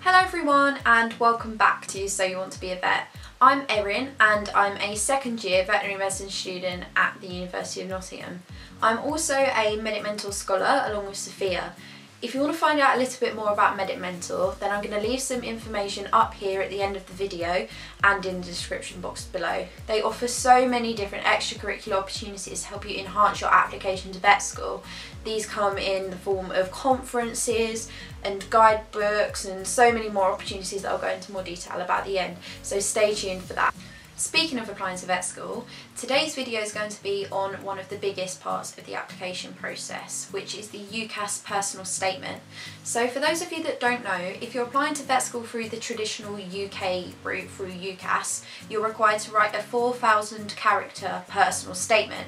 Hello everyone and welcome back to So You Want to Be a Vet. I'm Erin and I'm a second year veterinary medicine student at the University of Nottingham. I'm also a Medic Mentor scholar along with Sophia if you want to find out a little bit more about Medic Mentor, then I'm going to leave some information up here at the end of the video and in the description box below. They offer so many different extracurricular opportunities to help you enhance your application to vet school. These come in the form of conferences and guidebooks and so many more opportunities that I'll go into more detail about at the end, so stay tuned for that. Speaking of applying to vet school, today's video is going to be on one of the biggest parts of the application process, which is the UCAS personal statement. So for those of you that don't know, if you're applying to vet school through the traditional UK route through UCAS, you're required to write a 4,000 character personal statement.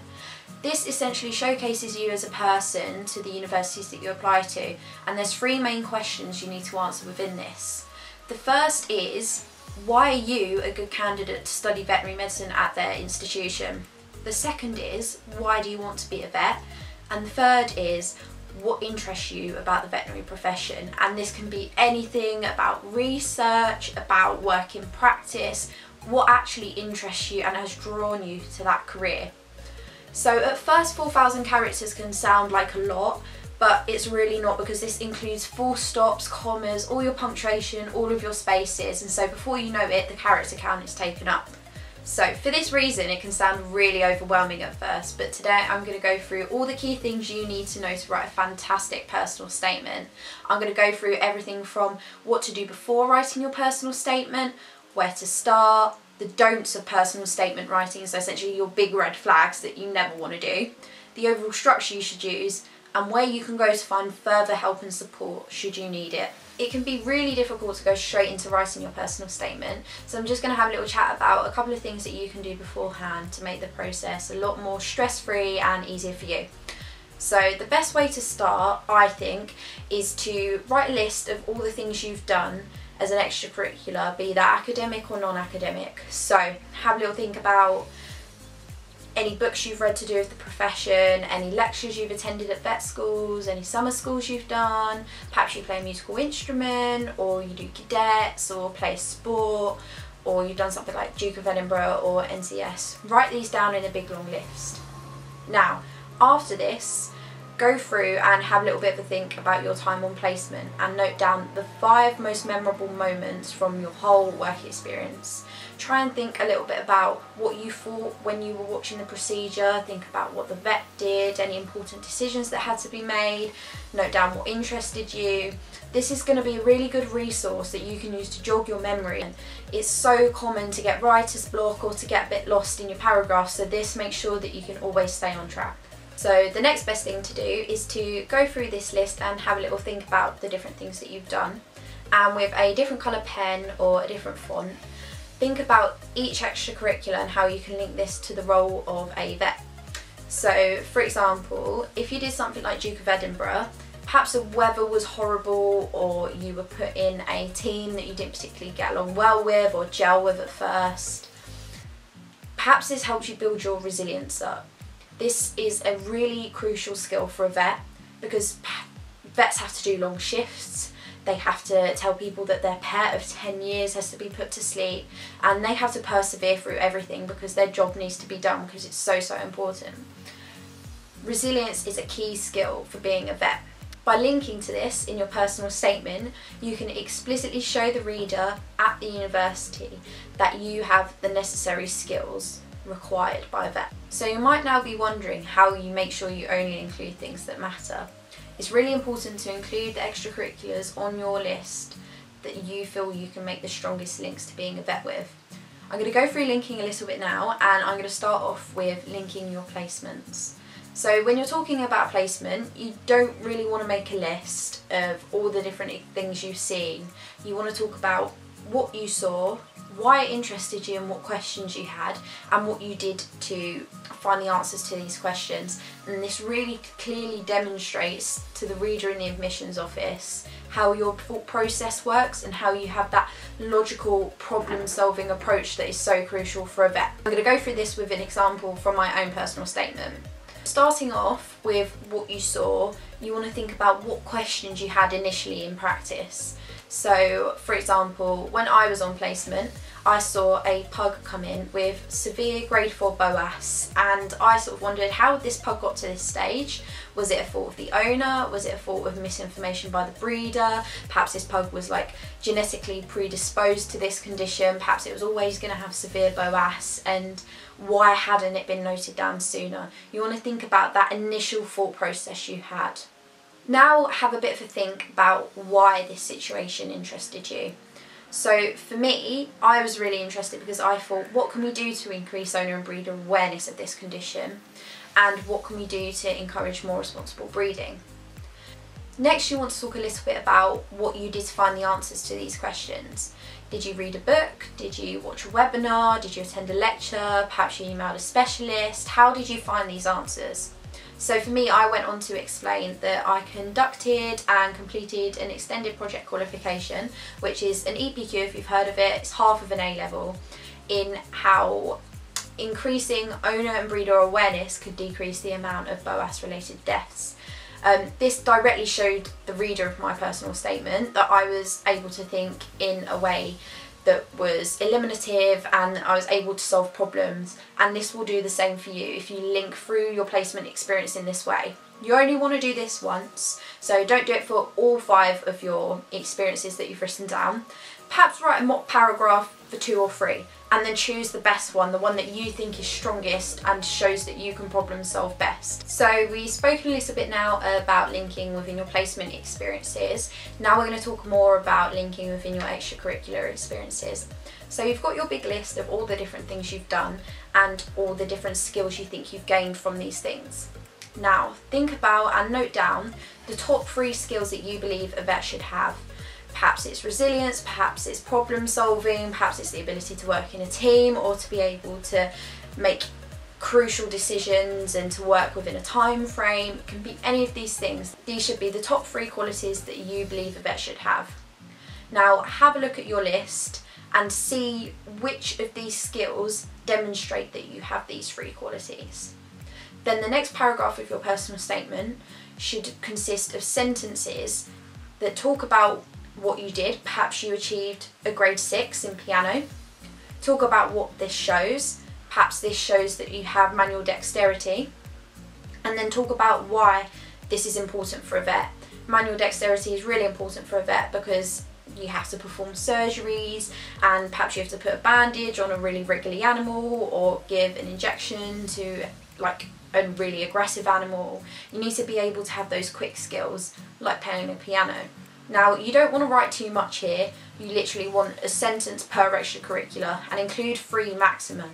This essentially showcases you as a person to the universities that you apply to, and there's three main questions you need to answer within this. The first is, why are you a good candidate to study veterinary medicine at their institution? The second is, why do you want to be a vet? And the third is, what interests you about the veterinary profession? And this can be anything about research, about work in practice, what actually interests you and has drawn you to that career. So at first 4,000 characters can sound like a lot, but it's really not because this includes full stops, commas, all your punctuation, all of your spaces, and so before you know it, the character count is taken up. So for this reason, it can sound really overwhelming at first, but today I'm going to go through all the key things you need to know to write a fantastic personal statement. I'm going to go through everything from what to do before writing your personal statement, where to start, the don'ts of personal statement writing, so essentially your big red flags that you never want to do, the overall structure you should use, and where you can go to find further help and support should you need it. It can be really difficult to go straight into writing your personal statement, so I'm just going to have a little chat about a couple of things that you can do beforehand to make the process a lot more stress-free and easier for you. So the best way to start, I think, is to write a list of all the things you've done as an extracurricular, be that academic or non-academic. So have a little think about any books you've read to do with the profession, any lectures you've attended at vet schools, any summer schools you've done, perhaps you play a musical instrument or you do cadets or play sport or you've done something like Duke of Edinburgh or NCS. Write these down in a big long list. Now, after this, go through and have a little bit of a think about your time on placement and note down the five most memorable moments from your whole work experience try and think a little bit about what you thought when you were watching the procedure, think about what the vet did, any important decisions that had to be made, note down what interested you. This is going to be a really good resource that you can use to jog your memory. It's so common to get writer's block or to get a bit lost in your paragraphs, so this makes sure that you can always stay on track. So the next best thing to do is to go through this list and have a little think about the different things that you've done and with a different colour pen or a different font think about each extracurricular and how you can link this to the role of a vet. So for example, if you did something like Duke of Edinburgh, perhaps the weather was horrible or you were put in a team that you didn't particularly get along well with or gel with at first. Perhaps this helps you build your resilience up. This is a really crucial skill for a vet because vets have to do long shifts they have to tell people that their pet of 10 years has to be put to sleep and they have to persevere through everything because their job needs to be done because it's so so important. Resilience is a key skill for being a vet. By linking to this in your personal statement, you can explicitly show the reader at the university that you have the necessary skills required by a vet. So you might now be wondering how you make sure you only include things that matter. It's really important to include the extracurriculars on your list that you feel you can make the strongest links to being a vet with. I'm going to go through linking a little bit now and I'm going to start off with linking your placements. So when you're talking about placement, you don't really want to make a list of all the different things you've seen. You want to talk about what you saw, why it interested you and what questions you had and what you did to find the answers to these questions and this really clearly demonstrates to the reader in the admissions office how your thought process works and how you have that logical problem solving approach that is so crucial for a vet. I'm going to go through this with an example from my own personal statement. Starting off with what you saw, you want to think about what questions you had initially in practice. So, for example, when I was on placement, I saw a pug come in with severe grade 4 BOAS and I sort of wondered how this pug got to this stage. Was it a fault of the owner? Was it a fault of misinformation by the breeder? Perhaps this pug was like genetically predisposed to this condition. Perhaps it was always going to have severe BOAS and why hadn't it been noted down sooner? You want to think about that initial thought process you had. Now have a bit of a think about why this situation interested you. So for me, I was really interested because I thought, what can we do to increase owner and breeder awareness of this condition? And what can we do to encourage more responsible breeding? Next, you want to talk a little bit about what you did to find the answers to these questions. Did you read a book? Did you watch a webinar? Did you attend a lecture? Perhaps you emailed a specialist? How did you find these answers? So for me, I went on to explain that I conducted and completed an extended project qualification, which is an EPQ if you've heard of it, it's half of an A level, in how increasing owner and breeder awareness could decrease the amount of BOAS related deaths. Um, this directly showed the reader of my personal statement that I was able to think in a way that was eliminative and I was able to solve problems and this will do the same for you if you link through your placement experience in this way. You only want to do this once so don't do it for all five of your experiences that you've written down. Perhaps write a mock paragraph for two or three and then choose the best one, the one that you think is strongest and shows that you can problem solve best. So we've spoken a little bit now about linking within your placement experiences. Now we're going to talk more about linking within your extracurricular experiences. So you've got your big list of all the different things you've done and all the different skills you think you've gained from these things. Now think about and note down the top three skills that you believe a vet should have Perhaps it's resilience, perhaps it's problem solving, perhaps it's the ability to work in a team or to be able to make crucial decisions and to work within a time frame. It can be any of these things. These should be the top three qualities that you believe a vet should have. Now have a look at your list and see which of these skills demonstrate that you have these three qualities. Then the next paragraph of your personal statement should consist of sentences that talk about what you did. Perhaps you achieved a grade 6 in piano. Talk about what this shows. Perhaps this shows that you have manual dexterity. And then talk about why this is important for a vet. Manual dexterity is really important for a vet because you have to perform surgeries and perhaps you have to put a bandage on a really wriggly animal or give an injection to like a really aggressive animal. You need to be able to have those quick skills like playing a piano. Now you don't want to write too much here, you literally want a sentence per extracurricular and include three maximum.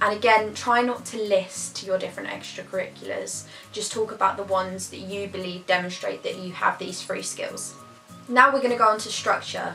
And again, try not to list your different extracurriculars, just talk about the ones that you believe demonstrate that you have these three skills. Now we're going to go on to structure.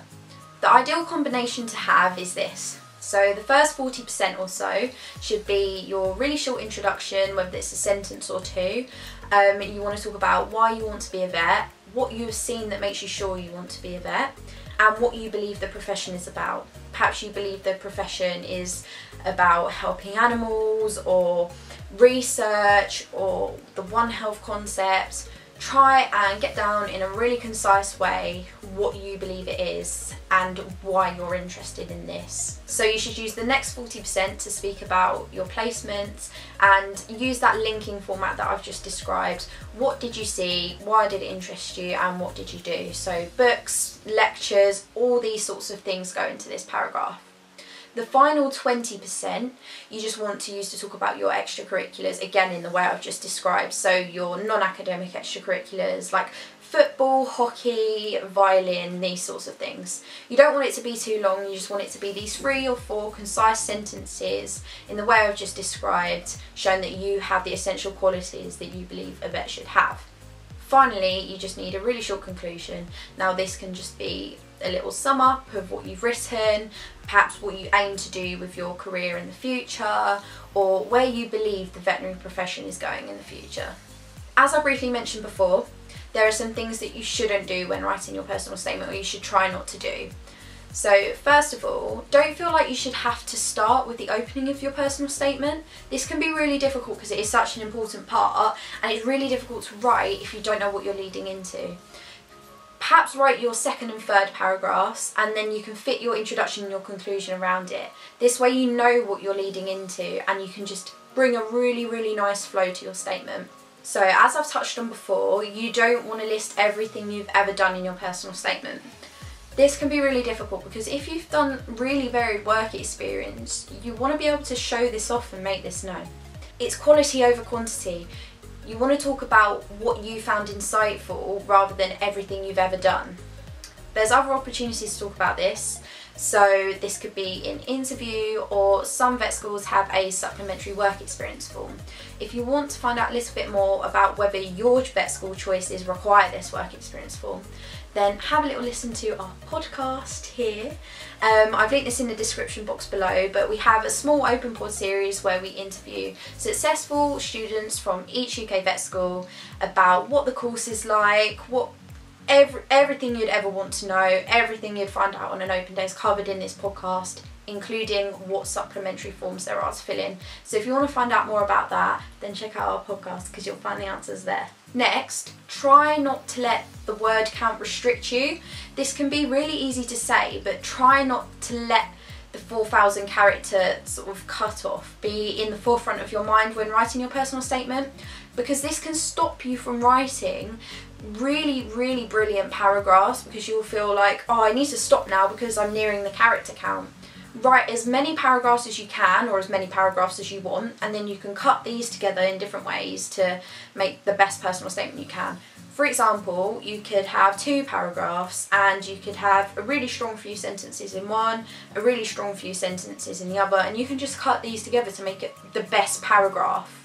The ideal combination to have is this. So the first 40% or so should be your really short introduction, whether it's a sentence or two. Um, you want to talk about why you want to be a vet, what you've seen that makes you sure you want to be a vet and what you believe the profession is about. Perhaps you believe the profession is about helping animals or research or the One Health concept try and get down in a really concise way what you believe it is and why you're interested in this. So you should use the next 40% to speak about your placements and use that linking format that I've just described. What did you see, why did it interest you and what did you do? So books, lectures, all these sorts of things go into this paragraph. The final 20% you just want to use to talk about your extracurriculars, again in the way I've just described. So your non-academic extracurriculars like football, hockey, violin, these sorts of things. You don't want it to be too long, you just want it to be these three or four concise sentences in the way I've just described, showing that you have the essential qualities that you believe a vet should have. Finally, you just need a really short conclusion. Now this can just be a little sum up of what you've written, perhaps what you aim to do with your career in the future, or where you believe the veterinary profession is going in the future. As I briefly mentioned before, there are some things that you shouldn't do when writing your personal statement or you should try not to do. So first of all, don't feel like you should have to start with the opening of your personal statement. This can be really difficult because it is such an important part and it's really difficult to write if you don't know what you're leading into Perhaps write your second and third paragraphs and then you can fit your introduction and your conclusion around it. This way you know what you're leading into and you can just bring a really, really nice flow to your statement. So as I've touched on before, you don't want to list everything you've ever done in your personal statement. This can be really difficult because if you've done really varied work experience, you want to be able to show this off and make this known. It's quality over quantity. You want to talk about what you found insightful rather than everything you've ever done. There's other opportunities to talk about this. So this could be an interview or some vet schools have a supplementary work experience form. If you want to find out a little bit more about whether your vet school choices require this work experience form, then have a little listen to our podcast here. Um, I've linked this in the description box below, but we have a small open pod series where we interview successful students from each UK vet school about what the course is like, what every, everything you'd ever want to know, everything you'd find out on an open day is covered in this podcast, including what supplementary forms there are to fill in. So if you want to find out more about that, then check out our podcast because you'll find the answers there. Next, try not to let the word count restrict you. This can be really easy to say, but try not to let the 4,000 character sort of cut off be in the forefront of your mind when writing your personal statement because this can stop you from writing really, really brilliant paragraphs because you'll feel like, oh, I need to stop now because I'm nearing the character count. Write as many paragraphs as you can or as many paragraphs as you want and then you can cut these together in different ways to make the best personal statement you can. For example, you could have two paragraphs and you could have a really strong few sentences in one, a really strong few sentences in the other, and you can just cut these together to make it the best paragraph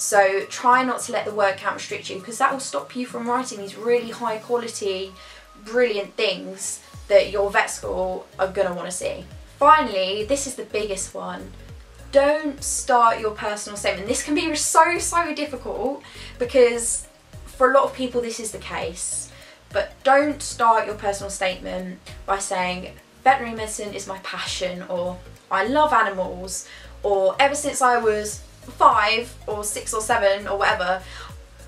so try not to let the word count restrict you because that will stop you from writing these really high quality, brilliant things that your vet school are going to want to see. Finally, this is the biggest one. Don't start your personal statement. This can be so, so difficult because for a lot of people this is the case. But don't start your personal statement by saying veterinary medicine is my passion or I love animals or ever since I was five or six or seven or whatever,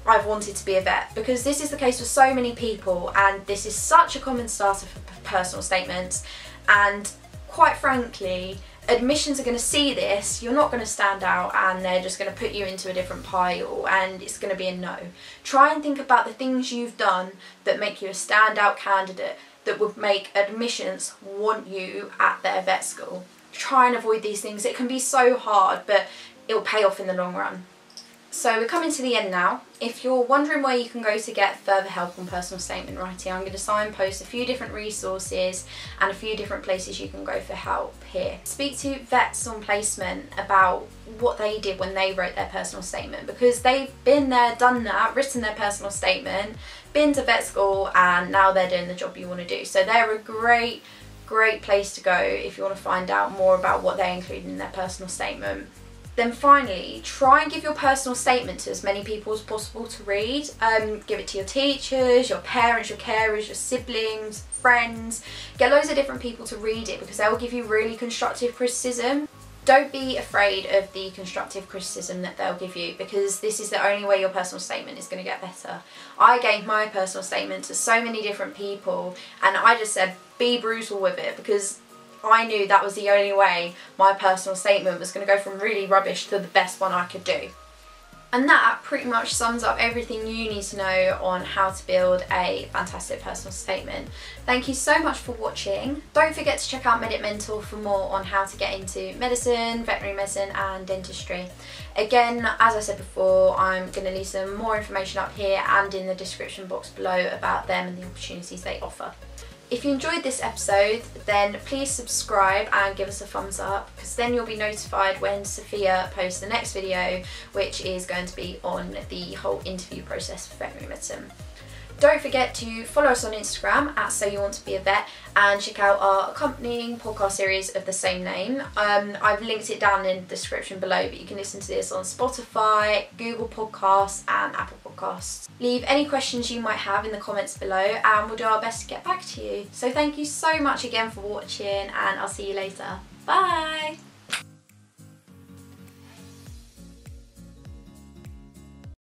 I've wanted to be a vet because this is the case for so many people and this is such a common starter for personal statements and quite frankly admissions are going to see this you're not going to stand out and they're just going to put you into a different pile and it's going to be a no. Try and think about the things you've done that make you a standout candidate that would make admissions want you at their vet school. Try and avoid these things. It can be so hard but it will pay off in the long run. So we're coming to the end now. If you're wondering where you can go to get further help on personal statement writing, I'm going to signpost a few different resources and a few different places you can go for help here. Speak to vets on placement about what they did when they wrote their personal statement because they've been there, done that, written their personal statement, been to vet school and now they're doing the job you want to do. So they're a great, great place to go if you want to find out more about what they include in their personal statement. Then finally, try and give your personal statement to as many people as possible to read. Um, give it to your teachers, your parents, your carers, your siblings, friends. Get loads of different people to read it because they will give you really constructive criticism. Don't be afraid of the constructive criticism that they'll give you because this is the only way your personal statement is going to get better. I gave my personal statement to so many different people and I just said be brutal with it because I knew that was the only way my personal statement was going to go from really rubbish to the best one I could do. And that pretty much sums up everything you need to know on how to build a fantastic personal statement. Thank you so much for watching. Don't forget to check out Medic Mentor for more on how to get into medicine, veterinary medicine and dentistry. Again, as I said before, I'm going to leave some more information up here and in the description box below about them and the opportunities they offer. If you enjoyed this episode, then please subscribe and give us a thumbs up because then you'll be notified when Sophia posts the next video, which is going to be on the whole interview process for veterinary medicine. Don't forget to follow us on Instagram at So You Want to Be a Vet and check out our accompanying podcast series of the same name. Um, I've linked it down in the description below, but you can listen to this on Spotify, Google Podcasts, and Apple Podcasts. Leave any questions you might have in the comments below, and we'll do our best to get back to you. So, thank you so much again for watching, and I'll see you later. Bye!